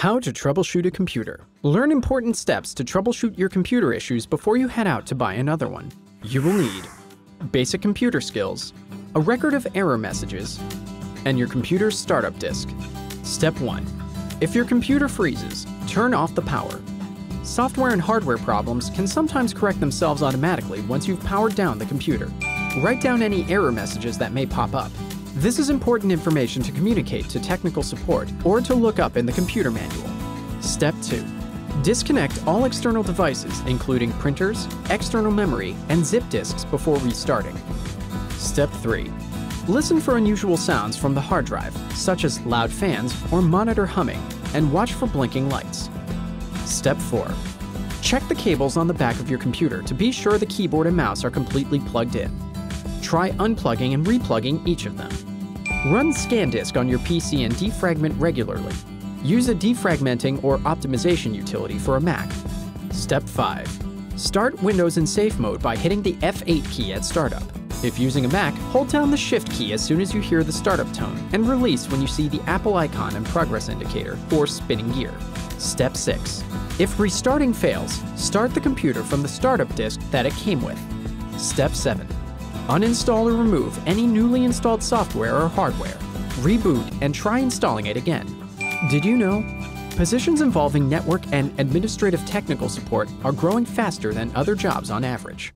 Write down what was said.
How to troubleshoot a computer. Learn important steps to troubleshoot your computer issues before you head out to buy another one. You will need basic computer skills, a record of error messages, and your computer's startup disk. Step 1. If your computer freezes, turn off the power. Software and hardware problems can sometimes correct themselves automatically once you've powered down the computer. Write down any error messages that may pop up. This is important information to communicate to technical support or to look up in the computer manual. Step 2. Disconnect all external devices, including printers, external memory, and zip disks before restarting. Step 3. Listen for unusual sounds from the hard drive, such as loud fans or monitor humming, and watch for blinking lights. Step 4. Check the cables on the back of your computer to be sure the keyboard and mouse are completely plugged in. Try unplugging and replugging each of them. Run ScanDisk on your PC and defragment regularly. Use a defragmenting or optimization utility for a Mac. Step 5. Start Windows in safe mode by hitting the F8 key at startup. If using a Mac, hold down the Shift key as soon as you hear the startup tone, and release when you see the Apple icon and progress indicator, or spinning gear. Step 6. If restarting fails, start the computer from the startup disk that it came with. Step 7. Uninstall or remove any newly installed software or hardware. Reboot and try installing it again. Did you know? Positions involving network and administrative technical support are growing faster than other jobs on average.